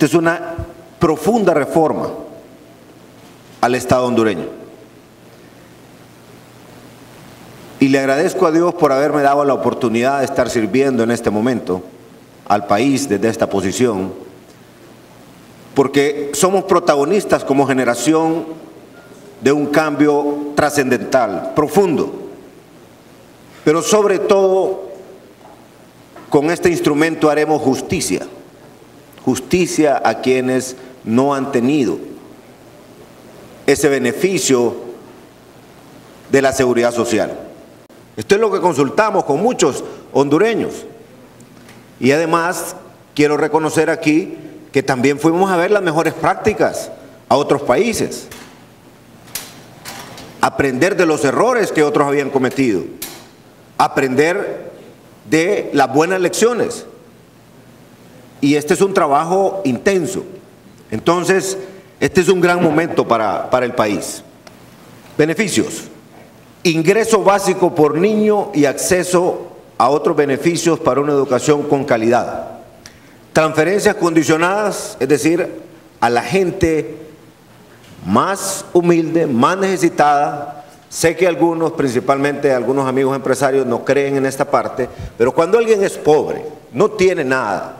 Esta es una profunda reforma al Estado hondureño. Y le agradezco a Dios por haberme dado la oportunidad de estar sirviendo en este momento al país desde esta posición, porque somos protagonistas como generación de un cambio trascendental, profundo, pero sobre todo con este instrumento haremos justicia, justicia a quienes no han tenido ese beneficio de la seguridad social. Esto es lo que consultamos con muchos hondureños. Y además quiero reconocer aquí que también fuimos a ver las mejores prácticas a otros países, aprender de los errores que otros habían cometido, aprender de las buenas lecciones. Y este es un trabajo intenso. Entonces, este es un gran momento para, para el país. Beneficios. Ingreso básico por niño y acceso a otros beneficios para una educación con calidad. Transferencias condicionadas, es decir, a la gente más humilde, más necesitada. Sé que algunos, principalmente algunos amigos empresarios, no creen en esta parte, pero cuando alguien es pobre, no tiene nada,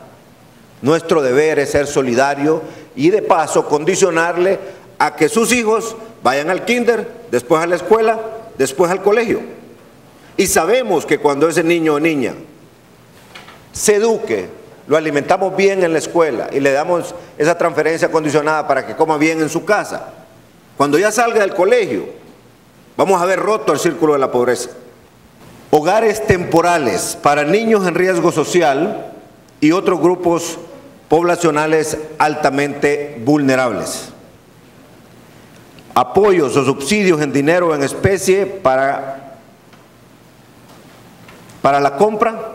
nuestro deber es ser solidario y de paso condicionarle a que sus hijos vayan al kinder, después a la escuela, después al colegio. Y sabemos que cuando ese niño o niña se eduque, lo alimentamos bien en la escuela y le damos esa transferencia condicionada para que coma bien en su casa. Cuando ya salga del colegio, vamos a ver roto el círculo de la pobreza. Hogares temporales para niños en riesgo social y otros grupos poblacionales altamente vulnerables. Apoyos o subsidios en dinero en especie para para la compra,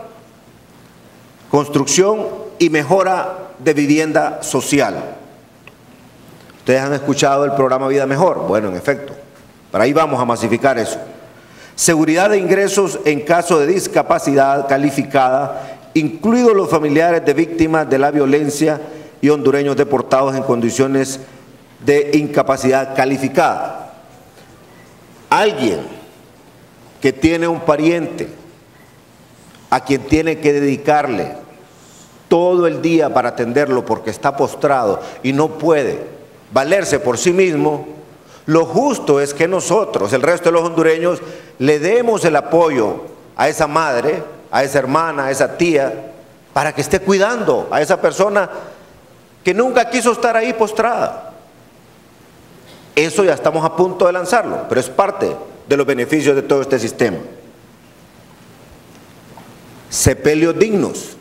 construcción y mejora de vivienda social. Ustedes han escuchado el programa Vida Mejor. Bueno, en efecto, para ahí vamos a masificar eso. Seguridad de ingresos en caso de discapacidad calificada, incluidos los familiares de víctimas de la violencia y hondureños deportados en condiciones de incapacidad calificada. Alguien que tiene un pariente a quien tiene que dedicarle todo el día para atenderlo porque está postrado y no puede valerse por sí mismo, lo justo es que nosotros, el resto de los hondureños, le demos el apoyo a esa madre, a esa hermana, a esa tía, para que esté cuidando a esa persona que nunca quiso estar ahí postrada. Eso ya estamos a punto de lanzarlo, pero es parte de los beneficios de todo este sistema sepelios dignos.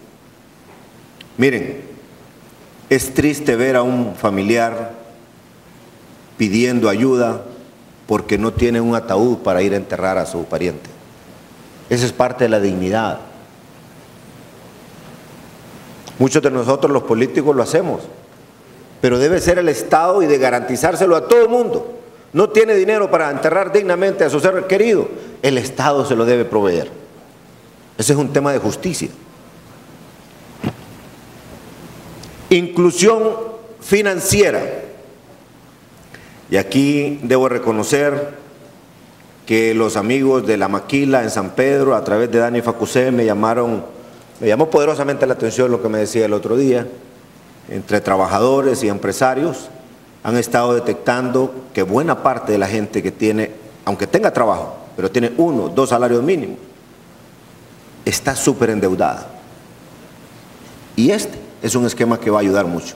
Miren, es triste ver a un familiar pidiendo ayuda porque no tiene un ataúd para ir a enterrar a su pariente. Esa es parte de la dignidad. Muchos de nosotros los políticos lo hacemos, pero debe ser el Estado y de garantizárselo a todo el mundo. No tiene dinero para enterrar dignamente a su ser querido, el Estado se lo debe proveer. Ese es un tema de justicia. Inclusión financiera. Y aquí debo reconocer que los amigos de la Maquila en San Pedro, a través de Dani Facusé, me llamaron, me llamó poderosamente la atención lo que me decía el otro día, entre trabajadores y empresarios, han estado detectando que buena parte de la gente que tiene, aunque tenga trabajo, pero tiene uno, dos salarios mínimos, está súper endeudada. Y este es un esquema que va a ayudar mucho.